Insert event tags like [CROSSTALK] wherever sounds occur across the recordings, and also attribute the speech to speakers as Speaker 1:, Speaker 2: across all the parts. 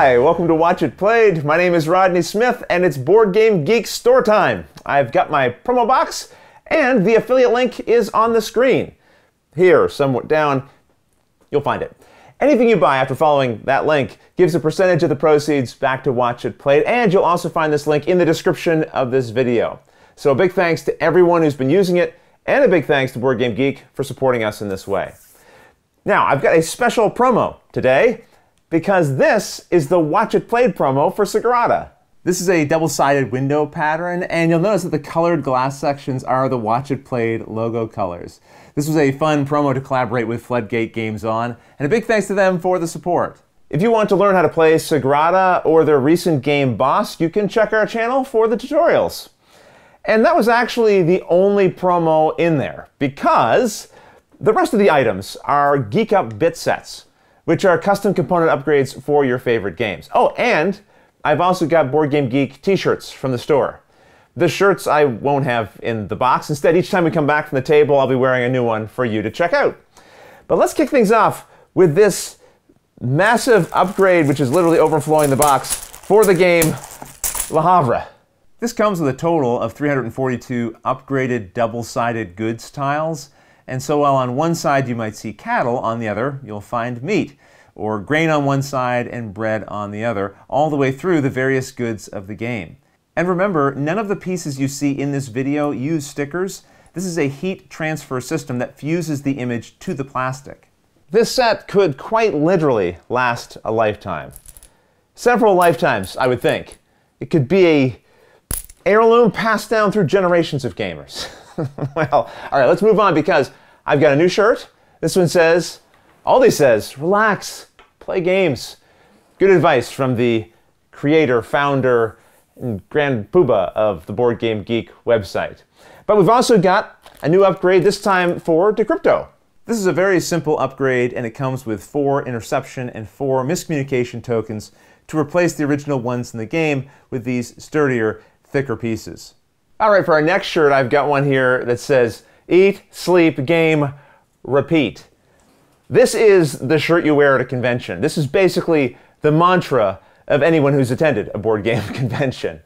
Speaker 1: Hi, welcome to Watch It Played. My name is Rodney Smith, and it's Board Game Geek store time. I've got my promo box, and the affiliate link is on the screen. Here, somewhat down, you'll find it. Anything you buy after following that link gives a percentage of the proceeds back to Watch It Played, and you'll also find this link in the description of this video. So a big thanks to everyone who's been using it, and a big thanks to Board Game Geek for supporting us in this way. Now, I've got a special promo today because this is the Watch It Played promo for Sagrada. This is a double-sided window pattern, and you'll notice that the colored glass sections are the Watch It Played logo colors. This was a fun promo to collaborate with Floodgate Games on, and a big thanks to them for the support. If you want to learn how to play Sagrada or their recent game Boss, you can check our channel for the tutorials. And that was actually the only promo in there, because the rest of the items are Geek Up bit sets, which are custom component upgrades for your favorite games. Oh, and I've also got Board Game Geek t-shirts from the store. The shirts I won't have in the box. Instead, each time we come back from the table, I'll be wearing a new one for you to check out. But let's kick things off with this massive upgrade, which is literally overflowing the box for the game Le Havre. This comes with a total of 342 upgraded double-sided goods tiles. And so while on one side you might see cattle, on the other you'll find meat, or grain on one side and bread on the other, all the way through the various goods of the game. And remember, none of the pieces you see in this video use stickers. This is a heat transfer system that fuses the image to the plastic. This set could quite literally last a lifetime. Several lifetimes, I would think. It could be a heirloom passed down through generations of gamers. [LAUGHS] [LAUGHS] well, all right, let's move on because I've got a new shirt. This one says, "All Aldie says, relax, play games. Good advice from the creator, founder, and grand poobah of the Board Game Geek website. But we've also got a new upgrade, this time for Decrypto. This is a very simple upgrade, and it comes with four interception and four miscommunication tokens to replace the original ones in the game with these sturdier, thicker pieces. All right, for our next shirt, I've got one here that says, Eat, Sleep, Game, Repeat. This is the shirt you wear at a convention. This is basically the mantra of anyone who's attended a board game [LAUGHS] convention.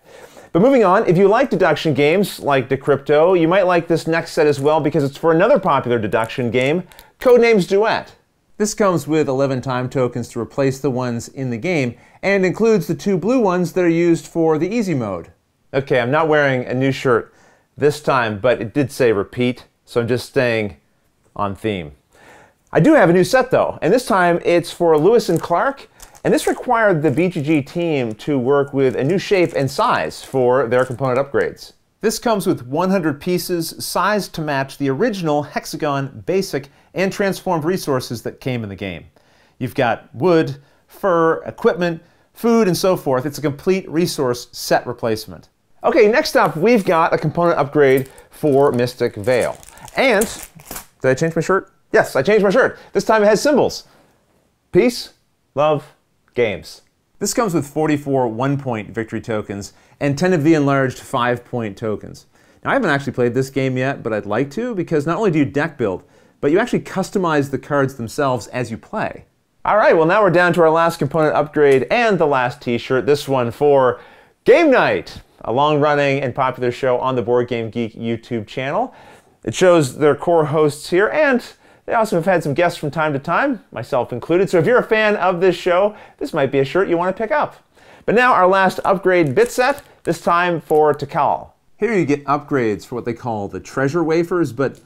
Speaker 1: But moving on, if you like deduction games like Decrypto, you might like this next set as well because it's for another popular deduction game, Codenames Duet. This comes with 11 time tokens to replace the ones in the game and includes the two blue ones that are used for the easy mode. Okay, I'm not wearing a new shirt this time, but it did say repeat, so I'm just staying on theme. I do have a new set though, and this time it's for Lewis and Clark, and this required the BGG team to work with a new shape and size for their component upgrades. This comes with 100 pieces sized to match the original hexagon, basic, and transformed resources that came in the game. You've got wood, fur, equipment, food, and so forth. It's a complete resource set replacement. Okay, next up, we've got a component upgrade for Mystic Vale. And, did I change my shirt? Yes, I changed my shirt. This time it has symbols. Peace, love, games. This comes with 44 one-point victory tokens and 10 of the enlarged five-point tokens. Now, I haven't actually played this game yet, but I'd like to because not only do you deck build, but you actually customize the cards themselves as you play. All right, well now we're down to our last component upgrade and the last t-shirt, this one for Game Night a long running and popular show on the Board Game Geek YouTube channel. It shows their core hosts here, and they also have had some guests from time to time, myself included. So if you're a fan of this show, this might be a shirt you want to pick up. But now our last upgrade bit set, this time for Tikal. Here you get upgrades for what they call the treasure wafers, but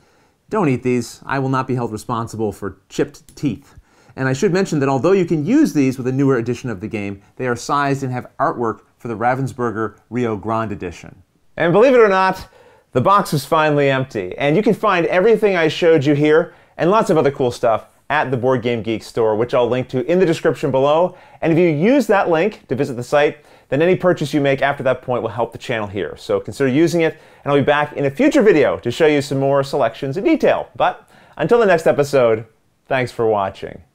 Speaker 1: don't eat these. I will not be held responsible for chipped teeth. And I should mention that although you can use these with a newer edition of the game, they are sized and have artwork for the Ravensburger Rio Grande edition. And believe it or not, the box is finally empty. And you can find everything I showed you here and lots of other cool stuff at the Board Game Geek store, which I'll link to in the description below. And if you use that link to visit the site, then any purchase you make after that point will help the channel here. So consider using it, and I'll be back in a future video to show you some more selections in detail. But until the next episode, thanks for watching.